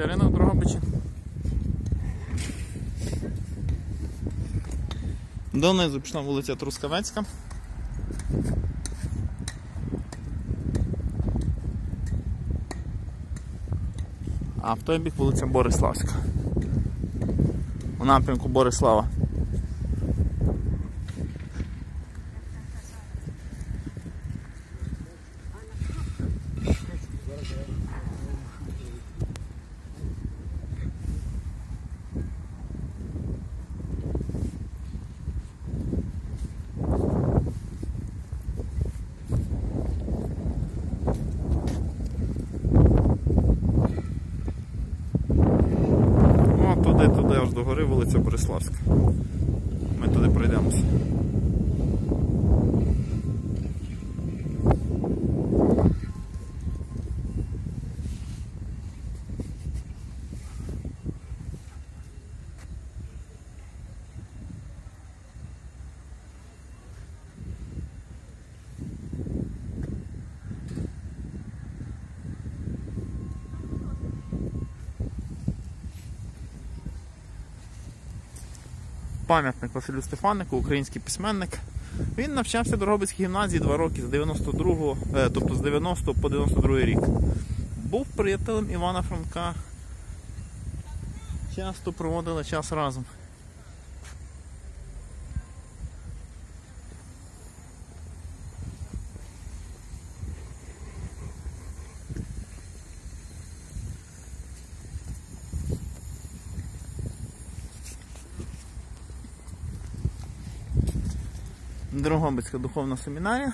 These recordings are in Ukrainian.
Дитячий ринок Дрогобичі. Донизу пішла вулиця Трускавецька. А в той бік вулиця Бориславська. У напрямку Борислава. Ну, а туди, туди аж до гори вулиця Бориславська. Ми туди пройдемося. Пам'ятник Василю Стефанику, український письменник. Він навчався в Дрогобицькій гімназії два роки з 92 е, тобто з 90 по 92 рік. Був приятелем Івана Франка. Часто проводили час разом. Дрогобицька духовна семінарія.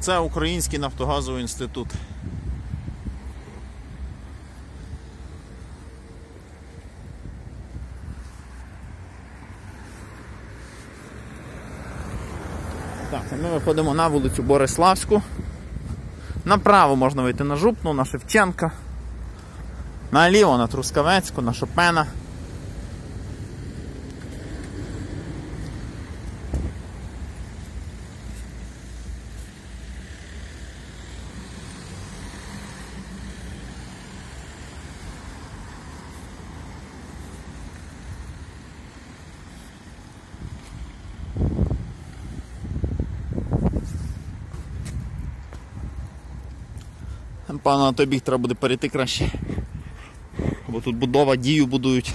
Оце Український нафтогазовий інститут. Так, ми виходимо на вулицю Бориславську. Направо можна вийти на Жупну, на Шевченка. Наліво на Трускавецьку, на Шопена. Певно, на той біг треба буде перейти краще. Бо тут будова дію будують.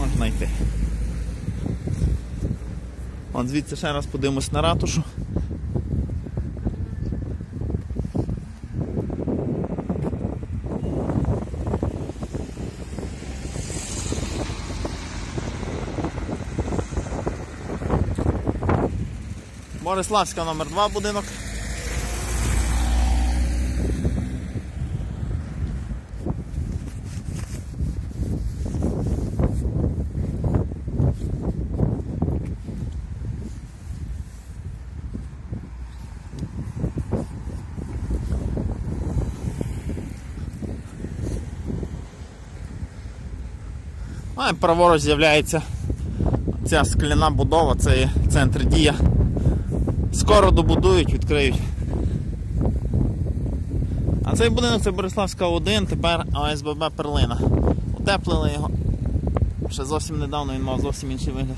Можна йти. От звідси ще раз подивимось на ратушу. Бориславська номер 2 будинок. А і праворуч з'являється ця скляна будова, це є центр дія. Скоро добудують, відкриють. А цей будинок це Бориславська 1, тепер ОСББ Перлина. Утеплили його. Ще зовсім недавно він мав зовсім інший вигляд.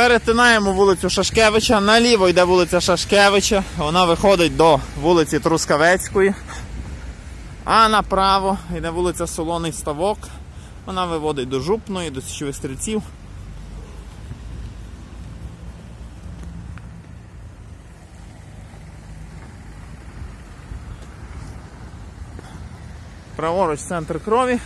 Перетинаємо вулицю Шашкевича. Наліво йде вулиця Шашкевича. Вона виходить до вулиці Трускавецької. А направо йде вулиця Солоний Ставок. Вона виводить до Жупної, до Січових стрільців. Праворуч центр крові.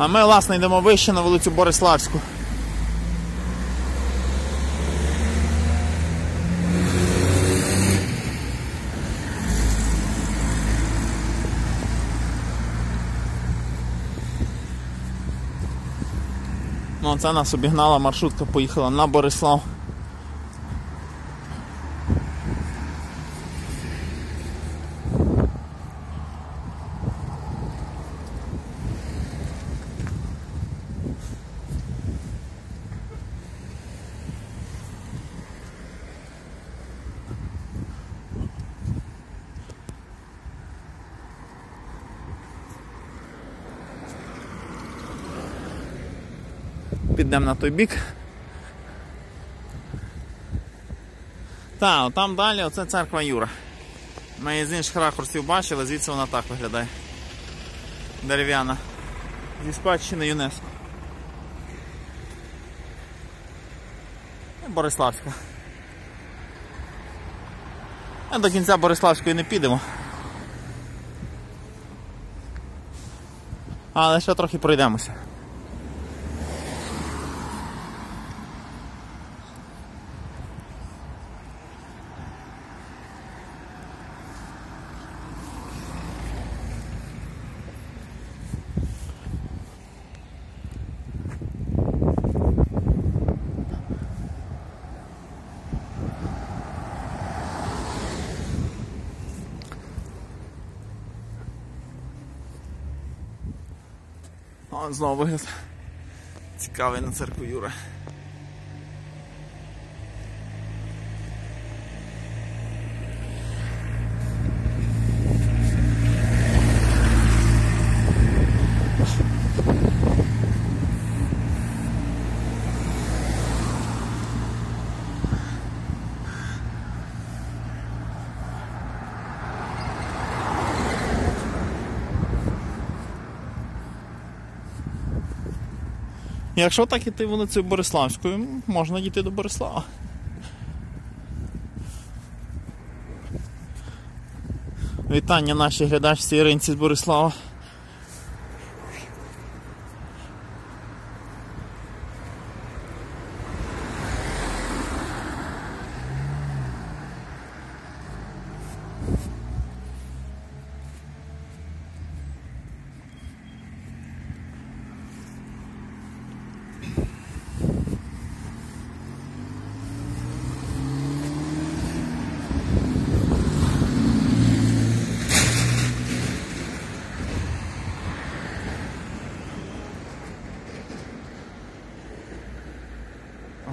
А ми, власне, йдемо вище на вулицю Бориславську. Ну, це нас обігнала маршрутка, поїхала на Борислав. Підемо на той бік. Так, там далі оце церква Юра. Ми з інших ракурсів бачили, звідси вона так виглядає. Дерев'яна. Зі спадщини ЮНЕСКО. Бориславська. А до кінця Бориславської не підемо. Але ще трохи пройдемося. Знову вигляд. Цікавий на церкву Юра. Якщо так іти вулицею Бориславською, можна дійти до Борислава. Вітання нашій глядачці Іринці з Борислава.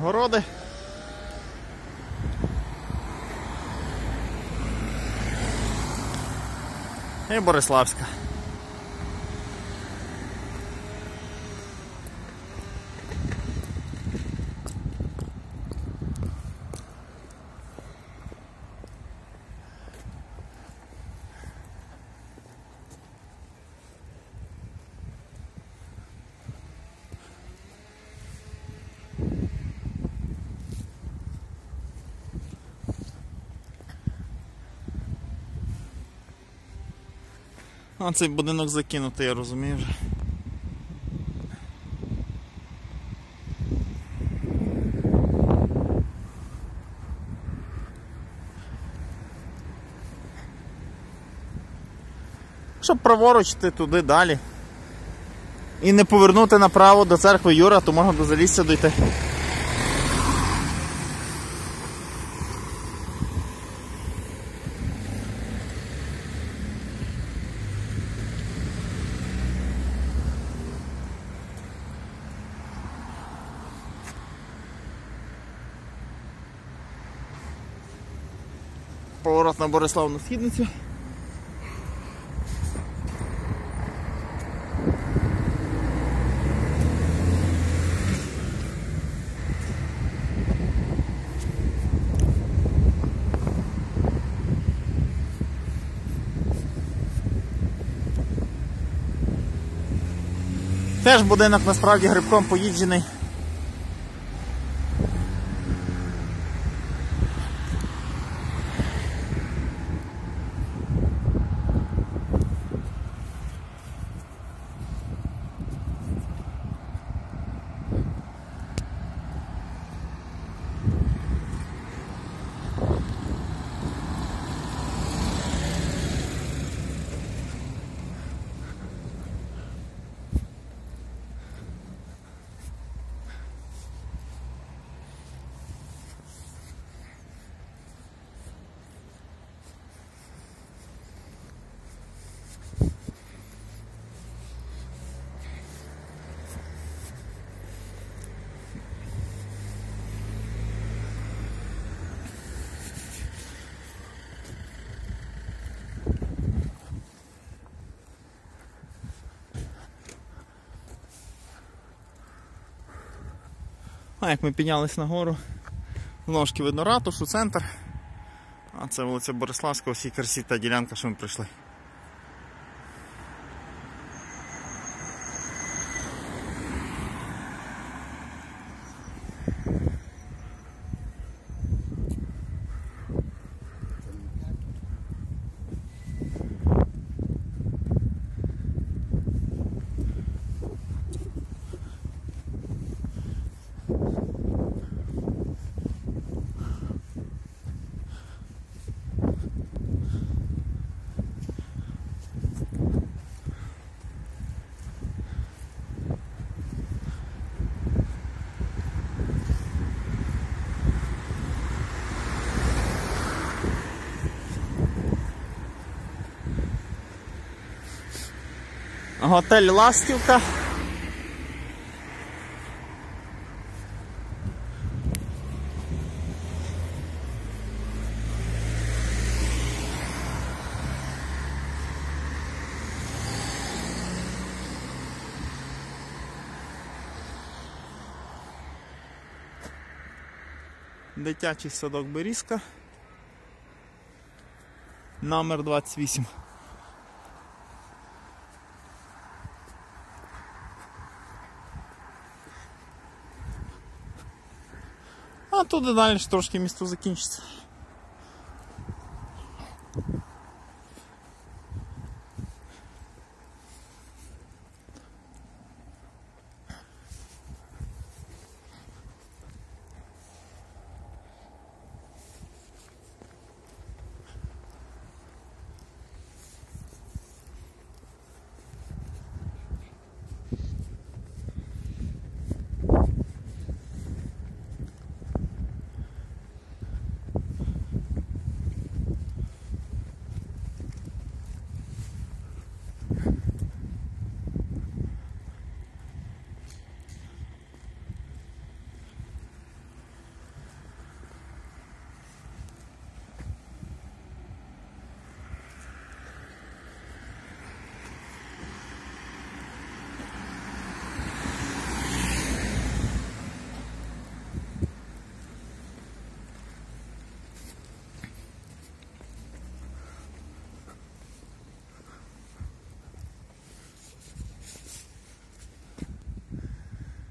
Городи. І Бориславська. А цей будинок закинутий, я розумію вже. Щоб праворуч йти туди далі. І не повернути направо до церкви Юра, то можна до залісся дойти. Поворот на Бориславну східницю. Теж будинок насправді грибком поїджений. А як ми піднялись нагору, знову ж таки видно ратушу, центр. А це вулиця Бориславська, всій красі та ділянка, що ми прийшли. Готель Ластівка. Дитячий садок Берізка. Номер 28. А туди далі трошки місто закінчиться.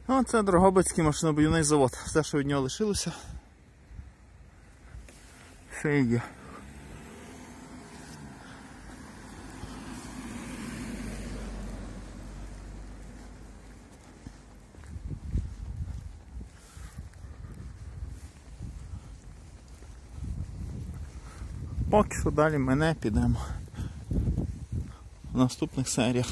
Оце Дрогобицький машинобудівний завод. Все, що від нього лишилося. Все є. Поки що далі ми не підемо в наступних серіях.